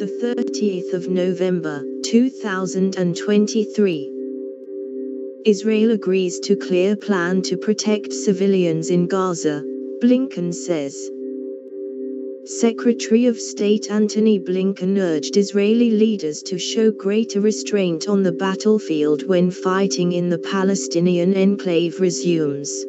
The 30th of November, 2023. Israel agrees to clear plan to protect civilians in Gaza, Blinken says. Secretary of State Antony Blinken urged Israeli leaders to show greater restraint on the battlefield when fighting in the Palestinian enclave resumes.